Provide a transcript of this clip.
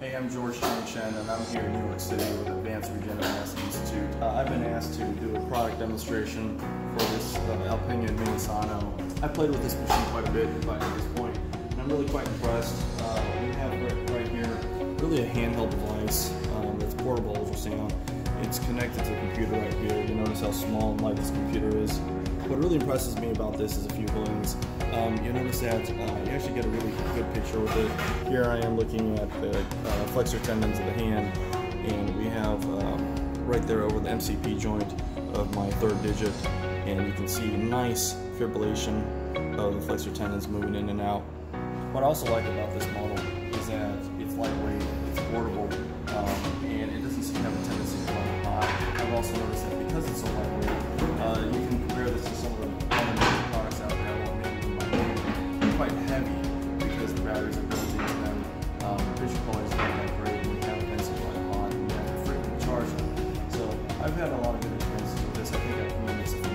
Hey, I'm George Chang Chien, and I'm here in New York City with Advanced Regeneron Institute. Uh, I've been asked to do a product demonstration for this uh, Alpinion Mini Sano. I played with this machine quite a bit by this point, and I'm really quite impressed. Uh, we have right, right, here really a handheld device um, that's portable ultrasound. It's connected to the computer right here. You notice how small and light this computer is. What really impresses me about this is a few things. Um, you notice that uh, you actually get a really good picture with it. Here I am looking at the uh, flexor tendons of the hand, and we have um, right there over the MCP joint of my third digit, and you can see nice fibrillation of the flexor tendons moving in and out. What I also like about this model is that it's lightweight, it's portable, um, and it doesn't seem to have a tendency to run hot. I've also noticed that because it's so lightweight, uh, you can compare this to some of the other products out there quite heavy I've had a lot of good experiences with this. I think I've